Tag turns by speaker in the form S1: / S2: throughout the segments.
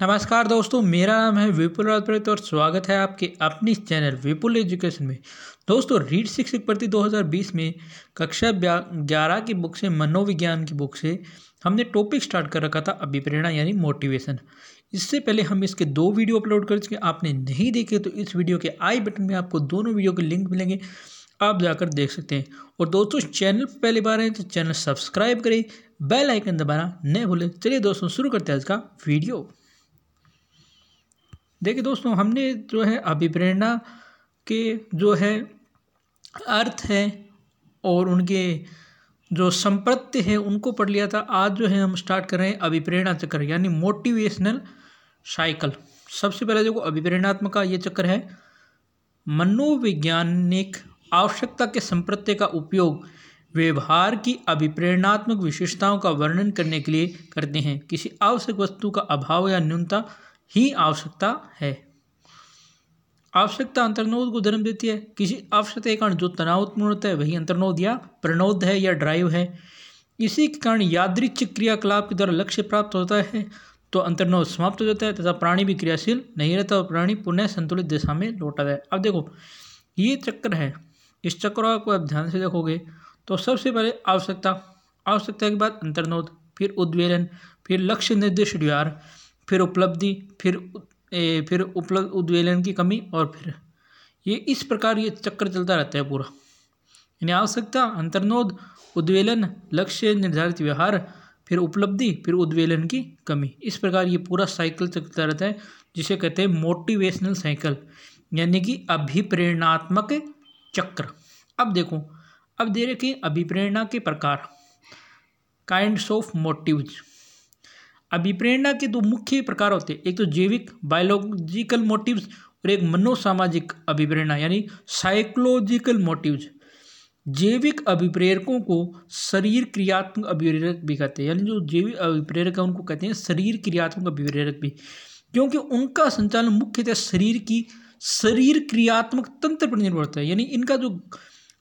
S1: नमस्कार दोस्तों, मेरा नाम है विपुल राजपुरोहित और स्वागत है आपके अपनी चैनल विपुल एजुकेशन में। दोस्तों, रीड शिक्षक प्रति 2020 में कक्षा ग्यारह की बुक से, मनोविज्ञान की बुक से हमने टॉपिक स्टार्ट कर रखा था, अभिप्रेरणा यानी मोटिवेशन। इससे पहले हम इसके दो वीडियो अपलोड कर चुके आपने नहीं देखे तो इस वीडियो के आई बटन में आपको दोनों वीडियो के लिंक मिलेंगे, आप जाकर देख सकते हैं। और दोस्तों चैनल पर पहली बार हैं तो चैनल सब्सक्राइब करें, बेल आइकन दबाना नहीं भूलें। चलिए दोस्तों, शुरू करते हैं आज का वीडियो। देखिए दोस्तों, हमने जो है अभिप्रेरणा के जो है अर्थ है और उनके जो संप्रत्य है, उनको पढ़ लिया था। आज जो है हम स्टार्ट कर रहे हैं अभिप्रेरणा चक्र, यानी मोटिवेशनल साइकिल सबसे पहले देखो, अभिप्रेरणात्मक का ये चक्र है। मनोवैज्ञानिक आवश्यकता के संप्रत्य का उपयोग व्यवहार की अभिप्रेरणात्मक विशेषताओं का वर्णन करने के लिए करते हैं। किसी आवश्यक वस्तु का अभाव या न्यूनता ही आवश्यकता है। आवश्यकता अंतर्नोद को जन्म देती है। किसी आवश्यकता के कारण जो तनाव उत्पन्न होता है, वही अंतर्नोद या प्रणोद है या ड्राइव है। इसी के कारण यादृच्छिक क्रियाकलाप के द्वारा लक्ष्य प्राप्त होता है तो अंतर्नोद समाप्त हो जाता है तथा प्राणी भी क्रियाशील नहीं रहता और प्राणी पुनः संतुलित दिशा में लौटा जाए अब देखो, ये चक्र है। इस चक्र को आप ध्यान से देखोगे तो सबसे पहले आवश्यकता आवश्यकता के बाद अंतर्नोद, फिर उद्वेलन, फिर लक्ष्य निर्देश व्यवहार फिर उपलब्धि फिर ए, फिर उपलब्ध उद्वेलन की कमी और फिर ये इस प्रकार ये चक्र चलता रहता है पूरा। यानी आवश्यकता अंतर्नोद उद्वेलन लक्ष्य निर्धारित व्यवहार फिर उपलब्धि फिर उद्वेलन की कमी। इस प्रकार ये पूरा साइकिल चलता रहता है जिसे कहते हैं मोटिवेशनल साइकिल यानी कि अभिप्रेरणात्मक चक्र। अब देखो अब दे रखे अभिप्रेरणा के प्रकार। Kinds of motives. अभिप्रेरणा के दो मुख्य प्रकार होते हैं। एक तो जैविक बायोलॉजिकल मोटिव्स और एक मनोसामाजिक अभिप्रेरणा, यानी साइकोलॉजिकल मोटिव्स जैविक अभिप्रेरकों को शरीर क्रियात्मक अभिप्रेरक भी कहते हैं, यानी जो जैविक अभिप्रेरक है, उनको कहते हैं शरीर क्रियात्मक अभिप्रेरक भी। क्योंकि उनका संचालन मुख्यतः शरीर की शरीर क्रियात्मक तंत्र पर निर्भर होता है, यानी इनका जो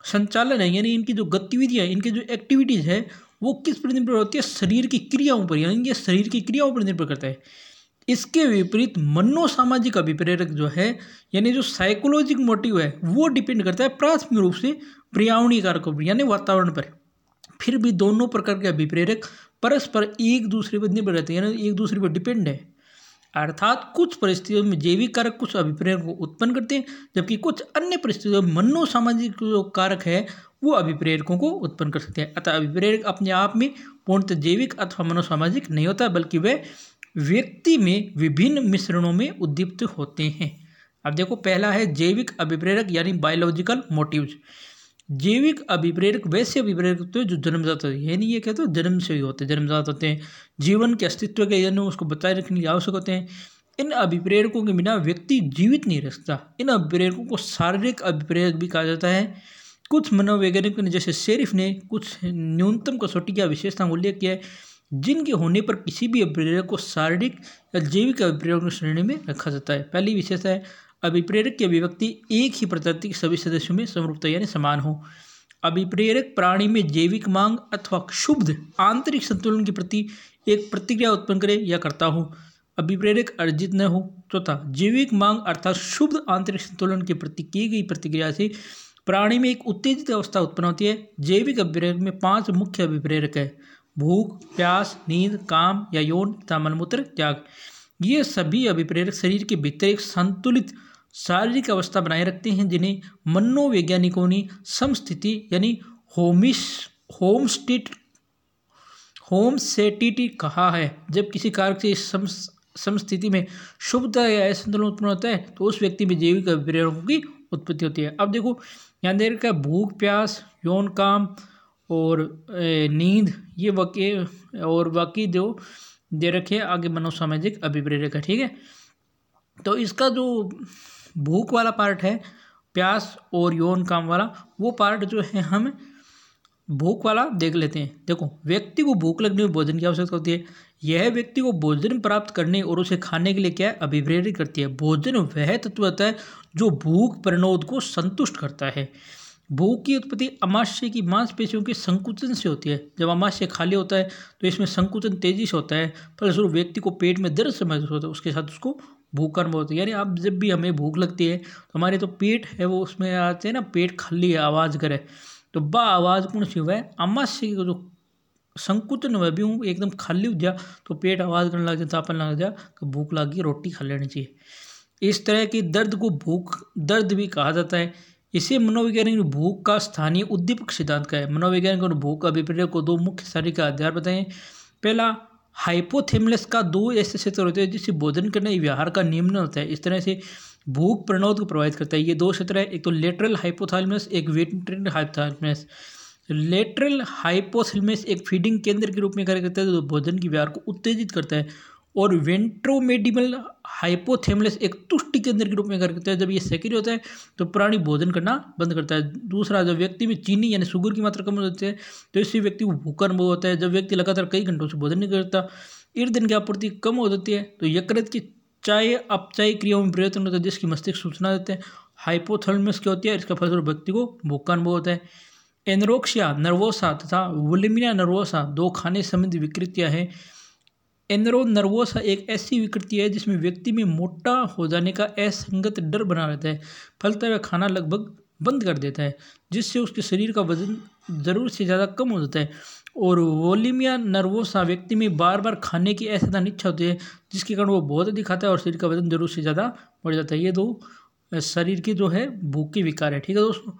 S1: संचालन है, यानी इनकी जो गतिविधियाँ इनकी जो एक्टिविटीज़ है वो किस पर निर्भर होती है? शरीर की क्रियाओं पर, यानी ये शरीर की क्रियाओं पर निर्भर करता है। इसके विपरीत मनोसामाजिक अभिप्रेरक जो है, यानी जो साइकोलॉजिक मोटिव है, वो डिपेंड करता है प्राथमिक रूप से पर्यावरणीय कारकों पर, यानी वातावरण पर। फिर भी दोनों प्रकार के अभिप्रेरक परस्पर एक दूसरे पर निर्भर रहते हैं, यानी एक दूसरे पर डिपेंड है। अर्थात कुछ परिस्थितियों में जैविक कारक कुछ अभिप्रेरक को उत्पन्न करते हैं, जबकि कुछ अन्य परिस्थितियों में मनोसामाजिक जो कारक है, वो अभिप्रेरकों को उत्पन्न कर सकते हैं। अतः अभिप्रेरक अपने आप में पूर्णतः जैविक अथवा मनोसामाजिक नहीं होता, बल्कि वे व्यक्ति में विभिन्न मिश्रणों में उद्दीप्त होते हैं। अब देखो, पहला है जैविक अभिप्रेरक यानी बायोलॉजिकल मोटिव्स जैविक अभिप्रेरक वैसे अभिप्रेरक होते हैं जो जन्मजात होते हैं यानी ये कहते हैं, जन्म से ही होते हैं, जन्मजात होते हैं। जीवन के अस्तित्व के जन्म उसको बताए रखने के आवश्यक होते हैं। इन अभिप्रेरकों के बिना व्यक्ति जीवित नहीं रह सकता। इन अभिप्रेरकों को शारीरिक अभिप्रेरक भी कहा जाता है। कुछ मनोवैज्ञानिकों ने, जैसे शेरिफ ने, कुछ न्यूनतम कसौटी या विशेषता का उल्लेख किया है, जिनके होने पर किसी भी अभिप्रेरक को शारीरिक या जैविक अभिप्रेरक श्रेणी में रखा जाता है। पहली विशेषता है अभिप्रेरक की अभिव्यक्ति एक ही प्रजाति के सभी सदस्यों में समरूपता यानी समान हो। अभिप्रेरक प्राणी में जैविक मांग अथवा क्षुब्ध आंतरिक संतुलन के प्रति एक प्रतिक्रिया उत्पन्न करे या करता हो। अभिप्रेरक अर्जित न हो चौथा जैविक मांग अर्थात शुभ आंतरिक संतुलन के प्रति की गई प्रतिक्रिया से प्राणी में एक उत्तेजित अवस्था उत्पन्न होती है। जैविक अभिप्रेरक में पाँच मुख्य अभिप्रेरक है, भूख, प्यास, नींद, काम या यौन तथा मनमूत्र त्याग। ये सभी अभिप्रेरक शरीर के भीतर एक संतुलित शारीरिक अवस्था बनाए रखते हैं, जिन्हें मनोवैज्ञानिकों ने समस्थिति यानी होमिस होम स्टेट होम सेटिटी कहा है। जब किसी कारक से सम, समस्थिति में शुभता या असंतुलन उत्पन्न होता है तो उस व्यक्ति में जैविक अभिप्रेरकों की उत्पत्ति होती है। अब देखो, यहाँ दे रखा है, भूख, प्यास, यौन काम और नींद, ये वाक्य, और बाकी जो दे रखे आगे मनोसामाजिक अभिप्रेरक है, ठीक है? तो इसका जो भूख वाला पार्ट है, प्यास और यौन काम वाला, वो पार्ट जो है हम भूख वाला देख लेते हैं। देखो, व्यक्ति को भूख लगने में भोजन की आवश्यकता होती है। यह व्यक्ति को भोजन प्राप्त करने और उसे खाने के लिए क्या अभिप्रेरित करती है? भोजन वह तत्व होता है जो भूख प्रणोद को संतुष्ट करता है। भूख की उत्पत्ति अमाशय की मांसपेशियों के संकुचन से होती है। जब अमाशय खाली होता है तो इसमें संकुचन तेज़ी से होता है। फलस्वरूप व्यक्ति को पेट में दर्द से महसूस होता है, उसके साथ उसको भूख का अनुभव होता है। यानी अब जब भी हमें भूख लगती है तो हमारे तो पेट है, वो उसमें आते हैं ना, पेट खाली है, आवाज़ करे। तो बा आवाज़ कौन सी हुआ है? अमाशय का जो संकुचन हुआ भी हूँ एकदम खाली हो जा तो पेट आवाज़ करने लग जाता अपन लग जा, कि भूख लगी रोटी खा लेनी चाहिए। इस तरह की दर्द को भूख, दर्द भी कहा जाता है। इसे मनोवैज्ञानिक भूख का स्थानीय उद्दीपक सिद्धांत का है। मनोवैज्ञानिक और भूख का अभिप्राय को दो मुख्य शारीरिक आधार बताएँ। पहला हाइपोथेमलस का दो ऐसे क्षेत्र होते हैं जिससे भोजन करने, व्यवहार का निम्न होता है। इस तरह से भूख प्रणोद को प्रभावित करता है। ये दो क्षेत्र है। एक तो लेटरल हाइपोथैलमस एक वेटरल हाइपोथैलमस लेटरल हाइपोथैलेमस एक फीडिंग केंद्र के रूप में कार्य करता है, जो भोजन के व्यवहार को उत्तेजित करता है। और वेंट्रोमेडिमल हाइपोथेमलेस एक तुष्टि केंद्र के रूप में करता है। जब ये सक्रिय होता है तो प्राणी भोजन करना बंद करता है। दूसरा, जब व्यक्ति में चीनी यानी शुगर की मात्रा कम हो जाती है तो इससे व्यक्ति को भूखा अनुभव होता है। जब व्यक्ति लगातार कई घंटों से भोजन नहीं करता ईर्धन की आपूर्ति कम हो जाती है तो यकृत की चाय अपचाई क्रियाओं में परिवर्तन होता है, जिसकी मस्तिष्क सूचना देते हैं। हाइपोथलमस क्या होती है? इसका फलस्वरूप व्यक्ति को भूख अनुभव होता है। एनरोक्सिया, नर्वोसा तथा वुलिमिया नर्वोसा दो खाने संबंधी विकृतियाँ हैं। एनरो नर्वोसा एक ऐसी विकृति है जिसमें व्यक्ति में मोटा हो जाने का असंगत डर बना रहता है। फलता वह खाना लगभग बंद कर देता है, जिससे उसके शरीर का वज़न ज़रूर से ज़्यादा कम हो जाता है। और वोलिमिया नर्वोसा व्यक्ति में बार बार खाने की असधारण इच्छा होती है, जिसके कारण वो बहुत अधिक खाता है और शरीर का वज़न ज़रूर से ज़्यादा बढ़ जाता है। ये दो शरीर के जो है, भूख के विकार है, ठीक है दोस्तों?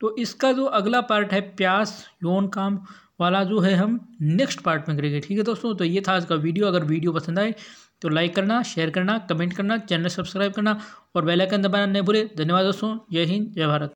S1: तो इसका जो अगला पार्ट है, प्यास, यौन काम। वाला जो है हम नेक्स्ट पार्ट में करेंगे, ठीक है दोस्तों? तो ये था आज का वीडियो अगर वीडियो पसंद आए तो लाइक करना शेयर करना कमेंट करना चैनल सब्सक्राइब करना और बेल आइकन दबाना नहीं भूले। धन्यवाद दोस्तों। जय हिंद, जय भारत।